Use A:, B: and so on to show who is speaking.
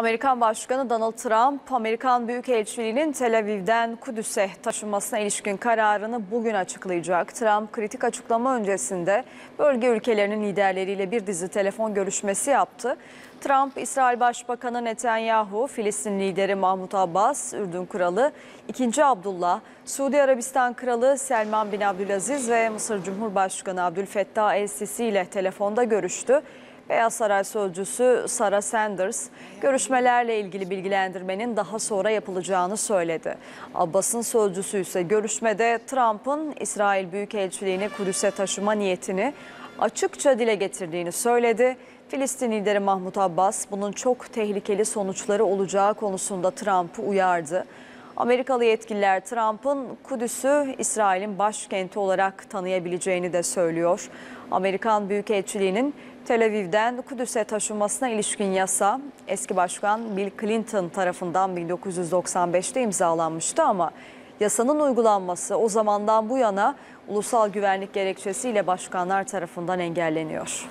A: Amerikan Başkanı Donald Trump, Amerikan Büyükelçiliğinin Tel Aviv'den Kudüs'e taşınmasına ilişkin kararını bugün açıklayacak. Trump kritik açıklama öncesinde bölge ülkelerinin liderleriyle bir dizi telefon görüşmesi yaptı. Trump, İsrail Başbakanı Netanyahu, Filistin lideri Mahmut Abbas, Ürdün Kralı 2. Abdullah, Suudi Arabistan Kralı Selman bin Abdülaziz ve Mısır Cumhurbaşkanı Abdülfettah El-Sisi ile telefonda görüştü. Beyaz Saray Sözcüsü Sarah Sanders, görüşmelerle ilgili bilgilendirmenin daha sonra yapılacağını söyledi. Abbas'ın sözcüsü ise görüşmede Trump'ın İsrail Büyükelçiliğini Kudüs'e taşıma niyetini açıkça dile getirdiğini söyledi. Filistin lideri Mahmut Abbas bunun çok tehlikeli sonuçları olacağı konusunda Trump'ı uyardı. Amerikalı yetkililer Trump'ın Kudüs'ü İsrail'in başkenti olarak tanıyabileceğini de söylüyor. Amerikan Büyükelçiliğinin Tel Aviv'den Kudüs'e taşınmasına ilişkin yasa eski başkan Bill Clinton tarafından 1995'te imzalanmıştı ama yasanın uygulanması o zamandan bu yana ulusal güvenlik gerekçesiyle başkanlar tarafından engelleniyor.